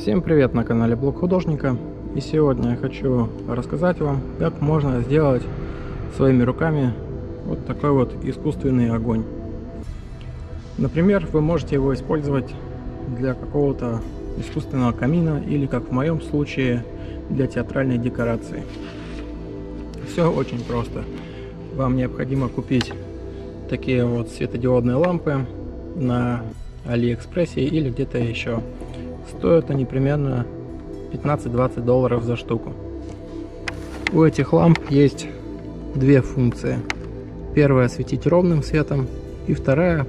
Всем привет на канале Блог Художника. И сегодня я хочу рассказать вам как можно сделать своими руками вот такой вот искусственный огонь. Например вы можете его использовать для какого-то искусственного камина или как в моем случае для театральной декорации. Все очень просто. Вам необходимо купить такие вот светодиодные лампы на алиэкспрессе или где-то еще Стоят они примерно 15-20 долларов за штуку. У этих ламп есть две функции. Первая светить ровным светом и вторая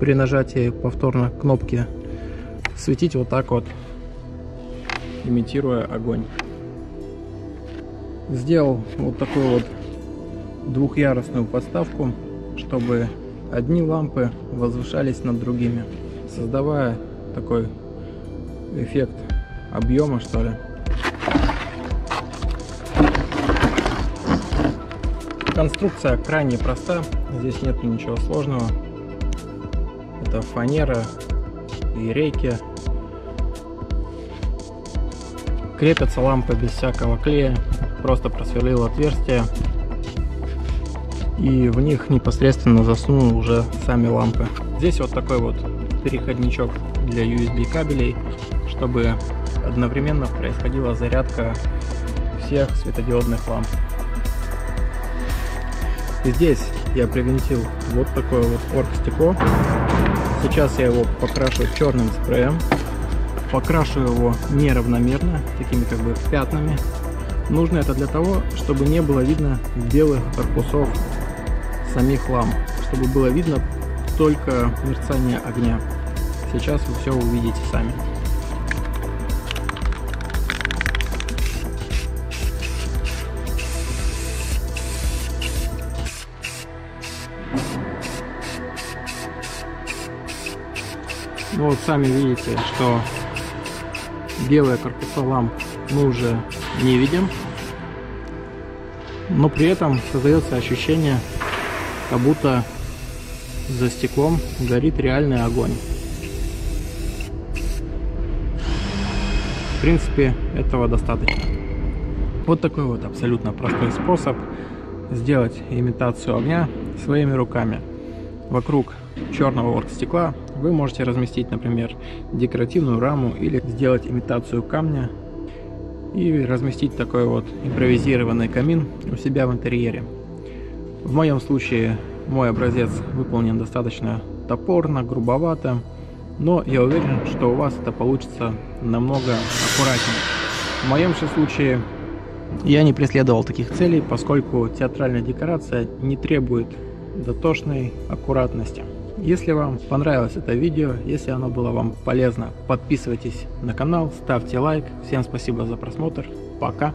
при нажатии повторно кнопки светить вот так вот, имитируя огонь. Сделал вот такую вот двухъярусную подставку, чтобы одни лампы возвышались над другими, создавая такой эффект объема, что ли. Конструкция крайне проста, здесь нет ничего сложного. Это фанера и рейки. Крепятся лампы без всякого клея, просто просверлил отверстие и в них непосредственно засунул уже сами лампы. Здесь вот такой вот переходничок для USB кабелей чтобы одновременно происходила зарядка всех светодиодных ламп. Здесь я привинтил вот такое вот оргстекло. Сейчас я его покрашу черным спреем. Покрашу его неравномерно, такими как бы пятнами. Нужно это для того, чтобы не было видно белых корпусов самих ламп, чтобы было видно только мерцание огня. Сейчас вы все увидите сами. Ну вот сами видите, что белые корпуса ламп мы уже не видим. Но при этом создается ощущение, как будто за стеклом горит реальный огонь. В принципе, этого достаточно. Вот такой вот абсолютно простой способ сделать имитацию огня своими руками. Вокруг черного оргстекла вы можете разместить, например, декоративную раму или сделать имитацию камня и разместить такой вот импровизированный камин у себя в интерьере. В моем случае мой образец выполнен достаточно топорно, грубовато, но я уверен, что у вас это получится намного аккуратнее. В моем же случае я не преследовал таких целей, поскольку театральная декорация не требует дотошной аккуратности. Если вам понравилось это видео, если оно было вам полезно, подписывайтесь на канал, ставьте лайк. Всем спасибо за просмотр. Пока.